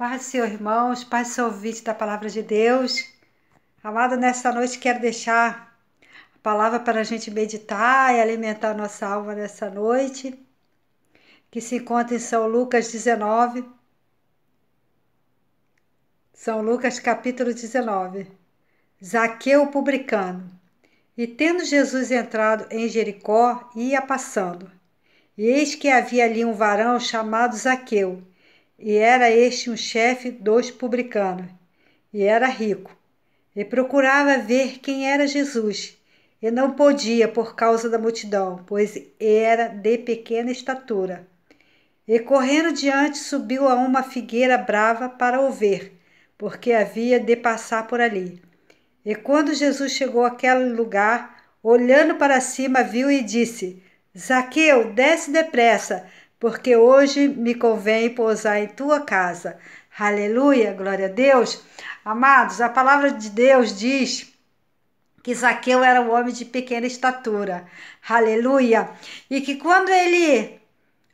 Paz Senhor, irmãos, paz Senhor ouvinte da palavra de Deus. Amado, nesta noite quero deixar a palavra para a gente meditar e alimentar nossa alma nessa noite, que se encontra em São Lucas 19. São Lucas capítulo 19. Zaqueu publicano. E tendo Jesus entrado em Jericó, ia passando. E eis que havia ali um varão chamado Zaqueu e era este um chefe dos publicanos, e era rico, e procurava ver quem era Jesus, e não podia por causa da multidão, pois era de pequena estatura. E correndo diante, subiu a uma figueira brava para o ver, porque havia de passar por ali. E quando Jesus chegou àquele lugar, olhando para cima, viu e disse: Zaqueu, desce depressa, porque hoje me convém pousar em tua casa. Aleluia, glória a Deus. Amados, a palavra de Deus diz que Zaqueu era um homem de pequena estatura. Aleluia. E que quando ele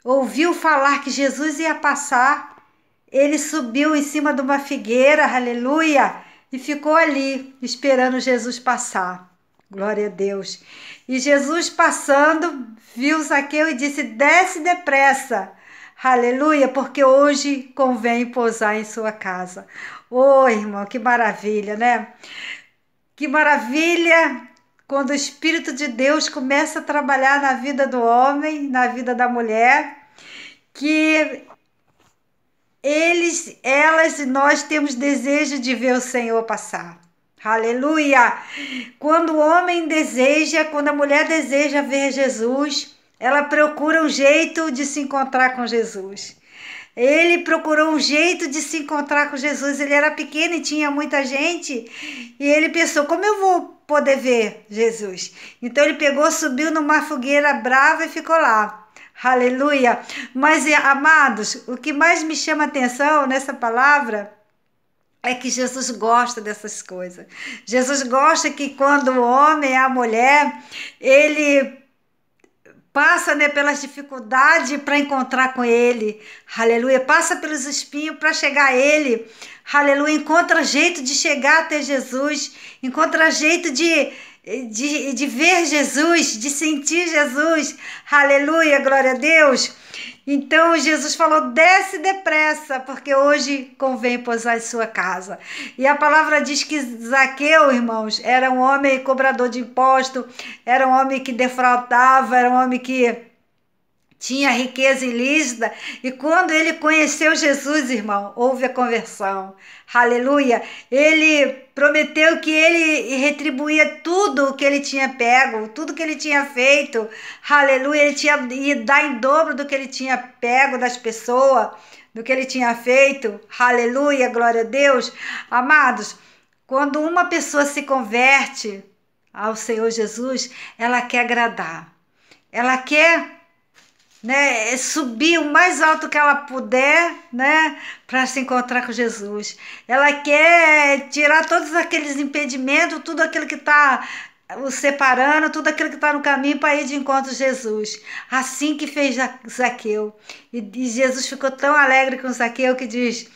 ouviu falar que Jesus ia passar, ele subiu em cima de uma figueira, aleluia, e ficou ali esperando Jesus passar. Glória a Deus. E Jesus passando, viu Zaqueu e disse: Desce depressa. Aleluia, porque hoje convém pousar em sua casa. Ô oh, irmão, que maravilha, né? Que maravilha quando o Espírito de Deus começa a trabalhar na vida do homem, na vida da mulher, que eles, elas e nós temos desejo de ver o Senhor passar. Aleluia! Quando o homem deseja, quando a mulher deseja ver Jesus, ela procura um jeito de se encontrar com Jesus. Ele procurou um jeito de se encontrar com Jesus. Ele era pequeno e tinha muita gente. E ele pensou: como eu vou poder ver Jesus? Então ele pegou, subiu numa fogueira brava e ficou lá. Aleluia! Mas, amados, o que mais me chama atenção nessa palavra é que Jesus gosta dessas coisas. Jesus gosta que quando o homem e a mulher, ele passa né, pelas dificuldades para encontrar com ele, aleluia, passa pelos espinhos para chegar a ele, aleluia, encontra jeito de chegar até Jesus, encontra jeito de, de, de ver Jesus, de sentir Jesus, aleluia, glória a Deus. Então Jesus falou: desce depressa, porque hoje convém pousar em sua casa. E a palavra diz que Zaqueu, irmãos, era um homem cobrador de imposto, era um homem que defraudava, era um homem que tinha riqueza ilícita, e quando ele conheceu Jesus, irmão, houve a conversão. Aleluia! Ele prometeu que ele retribuía tudo o que ele tinha pego, tudo que ele tinha feito. Aleluia! Ele tinha ia dar em dobro do que ele tinha pego das pessoas, do que ele tinha feito. Aleluia! Glória a Deus. Amados, quando uma pessoa se converte ao Senhor Jesus, ela quer agradar. Ela quer né, subir o mais alto que ela puder, né, para se encontrar com Jesus. Ela quer tirar todos aqueles impedimentos, tudo aquilo que está o separando, tudo aquilo que está no caminho para ir de encontro a Jesus. Assim que fez Zaqueu. E, e Jesus ficou tão alegre com Zaqueu que diz,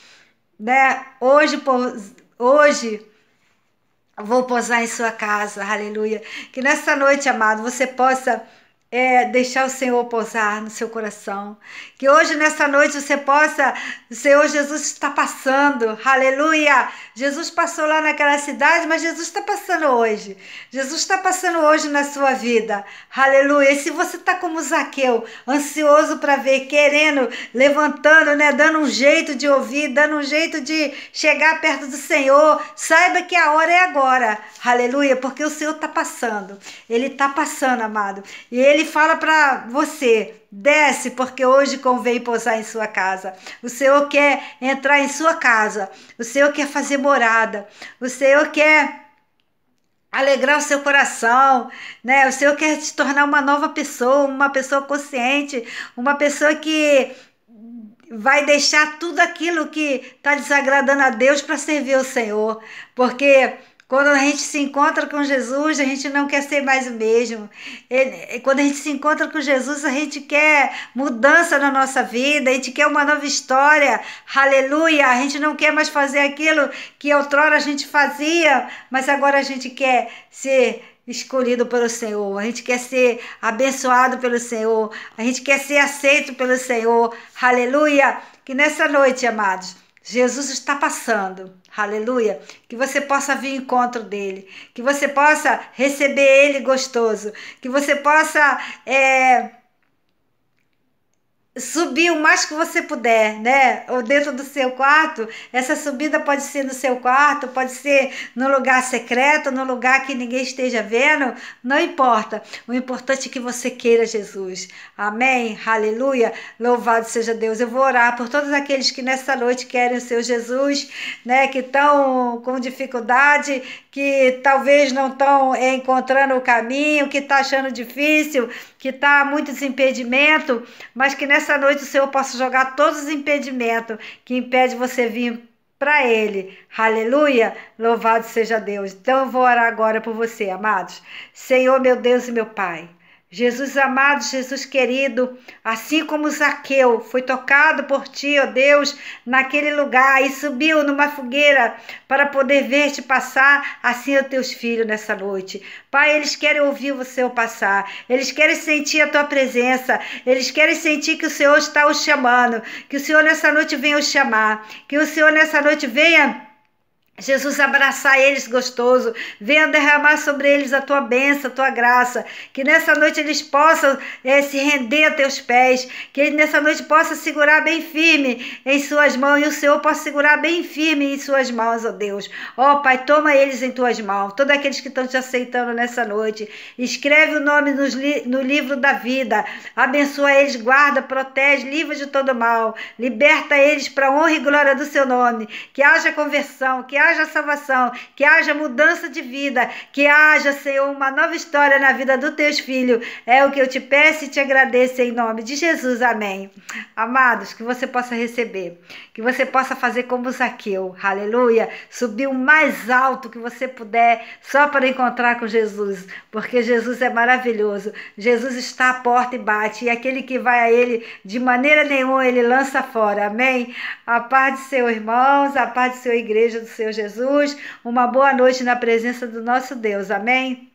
né, hoje, hoje vou posar em sua casa, aleluia. Que nessa noite, amado, você possa é, deixar o Senhor pousar no seu coração. Que hoje, nessa noite, você possa, o Senhor Jesus está passando, aleluia! Jesus passou lá naquela cidade, mas Jesus está passando hoje. Jesus está passando hoje na sua vida, aleluia! E se você está como Zaqueu, ansioso para ver, querendo, levantando, né, dando um jeito de ouvir, dando um jeito de chegar perto do Senhor, saiba que a hora é agora, aleluia! Porque o Senhor está passando, Ele está passando, amado, e Ele ele fala para você: desce, porque hoje convém pousar em sua casa. O Senhor quer entrar em sua casa. O Senhor quer fazer morada. O Senhor quer alegrar o seu coração, né? O Senhor quer te tornar uma nova pessoa, uma pessoa consciente, uma pessoa que vai deixar tudo aquilo que está desagradando a Deus para servir o Senhor, porque Quando a gente se encontra com Jesus, a gente não quer ser mais o mesmo. Ele, quando a gente se encontra com Jesus, a gente quer mudança na nossa vida, a gente quer uma nova história. Aleluia! A gente não quer mais fazer aquilo que outrora a gente fazia, mas agora a gente quer ser escolhido pelo Senhor, a gente quer ser abençoado pelo Senhor, a gente quer ser aceito pelo Senhor. Aleluia! Que nessa noite, amados, Jesus está passando. Aleluia. Que você possa vir ao encontro dele. Que você possa receber ele gostoso. Que você possa. É, subir o mais que você puder, né? Ou dentro do seu quarto. Essa subida pode ser no seu quarto, pode ser no lugar secreto, no lugar que ninguém esteja vendo, não importa. O importante é que você queira Jesus. Amém. Aleluia. Louvado seja Deus. Eu vou orar por todos aqueles que nessa noite querem o seu Jesus, né, que estão com dificuldade, que talvez não estão encontrando o caminho, que está achando difícil, que está muitos impedimentos, mas que nessa noite o Senhor possa jogar todos os impedimentos que impede você vir para Ele. Aleluia! Louvado seja Deus. Então eu vou orar agora por você, amados. Senhor, meu Deus e meu Pai. Jesus amado, Jesus querido, assim como Zaqueu foi tocado por ti, ó Deus, naquele lugar e subiu numa fogueira para poder ver-te passar, assim os teus filhos nessa noite. Pai, eles querem ouvir o Senhor passar, eles querem sentir a tua presença, eles querem sentir que o Senhor está os chamando, que o Senhor nessa noite venha os chamar, que o Senhor nessa noite venha Jesus, abraçar eles gostoso, venha derramar sobre eles a tua bênção, a tua graça, que nessa noite eles possam é, se render a teus pés, que eles nessa noite possam segurar bem firme em suas mãos. E o Senhor possa segurar bem firme em suas mãos, ó Deus. Ó Pai, toma eles em tuas mãos, todos aqueles que estão te aceitando nessa noite, escreve o nome li no livro da vida, abençoa eles, guarda, protege, livra de todo mal, liberta eles para honra e glória do seu nome, que haja conversão, que haja haja salvação, que haja mudança de vida, que haja, Senhor, uma nova história na vida dos teus filhos. É o que eu te peço e te agradeço em nome de Jesus. Amém. Amados, que você possa receber, que você possa fazer como Zaqueu, aleluia, subir o mais alto que você puder, só para encontrar com Jesus, porque Jesus é maravilhoso. Jesus está à porta e bate, e aquele que vai a ele, de maneira nenhuma, ele lança fora. Amém. A paz de seus irmãos, a paz de sua igreja, do seu Jesus. Jesus. Uma boa noite na presença do nosso Deus. Amém?